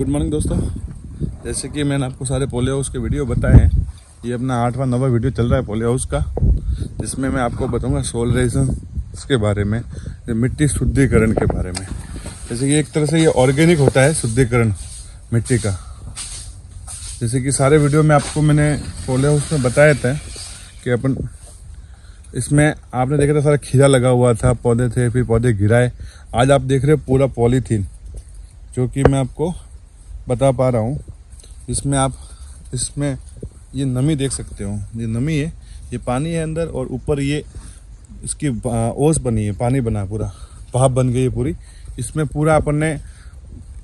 Good morning दोस्तों। जैसे कि मैंने आपको सारे पोलियो हाउस के वीडियो बताए हैं, ये अपना आठवां, नवा वीडियो चल रहा है पोलियो हाउस का, जिसमें मैं आपको बताऊँगा सोलरेशन के बारे में, मिट्टी शुद्धिकरण के बारे में। जैसे कि एक तरह से ये ऑर्गेनिक होता है शुद्धिकरण मिट्टी का। जैसे कि सारे वीडियो में आपको मैंने पोलियो हाउस में बताया था कि अपन, इसमें आपने देखा था सारा खीरा लगा हुआ था, पौधे थे, फिर पौधे गिराए। आज आप देख रहे हो पूरा पॉलीथीन, जो कि मैं आपको बता पा रहा हूँ। इसमें आप, इसमें ये नमी देख सकते हो। ये नमी है, ये पानी है अंदर और ऊपर ये इसकी ओस बनी है, पानी बना पूरा। भाप बन गई है पूरी। इसमें पूरा अपन ने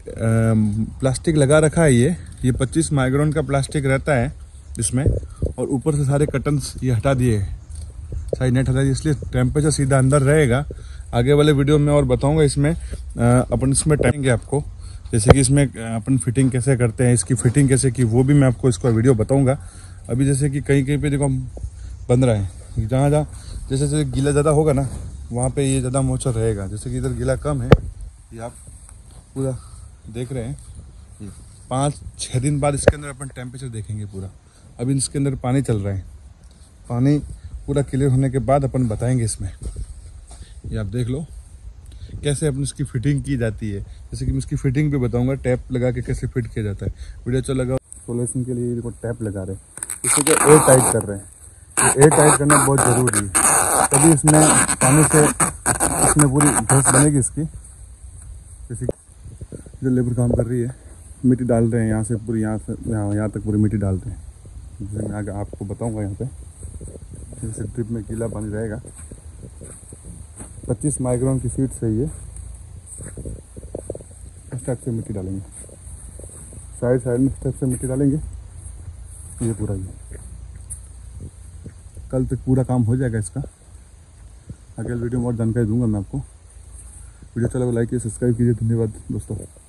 प्लास्टिक लगा रखा है ये। ये 25 माइक्रोन का प्लास्टिक रहता है इसमें और ऊपर से सारे कटन्स ये हटा दिए सारी नेट हटा दिए इसलिए टेम्परेचर सीधा अंदर रहेगा। आगे वाले वीडियो में और बताऊँगा इसमें अपन इसमें टाइमेंगे आपको। जैसे कि इसमें अपन फिटिंग कैसे करते हैं, इसकी फिटिंग कैसे की, वो भी मैं आपको इसका वीडियो बताऊँगा। अभी जैसे कि कहीं कहीं पे देखो हम बन रहा है। जहाँ जहाँ, जैसे जैसे गीला ज़्यादा होगा ना, वहाँ पे ये ज़्यादा मोचर रहेगा। जैसे कि इधर गीला कम है, ये आप पूरा देख रहे हैं। ये पाँच छः दिन बाद इसके अंदर अपन टेम्परेचर देखेंगे पूरा। अभी इसके अंदर पानी चल रहा है। पानी पूरा क्लियर होने के बाद अपन बताएँगे इसमें। ये आप देख लो। कैसे अपनी इसकी फिटिंग की जाती है। जैसे कि मैं इसकी फिटिंग भी बताऊँगा टैप लगा के कैसे फिट किया जाता है। वीडियो चल लगा सोलेशन के लिए देखो टैप लगा रहे हैं। इसे जो एयर टाइट कर रहे हैं। एयर टाइट करना बहुत ज़रूरी है। तभी इसमें पानी से इसमें पूरी घोस बनेगी इसकी। जैसे जो लेबर काम कर रही है, मिट्टी डाल रहे हैं, यहाँ से पूरी यहाँ से, यहाँ यहाँ तक पूरी मिट्टी डाल रहे हैं। जैसे मैं आगे आपको बताऊँगा यहाँ पे। जैसे ट्रिप में गीला पानी रहेगा। 25 माइक्रोन की सीट चाहिए। इस से मिट्टी डालेंगे। साइड साइड में स्टेप से मिट्टी डालेंगे। ये पूरा ये। कल तक पूरा काम हो जाएगा इसका। अगले वीडियो में और जानकारी दूँगा मैं आपको। वीडियो चलो लाइक कीजिए सब्सक्राइब कीजिए। धन्यवाद दोस्तों।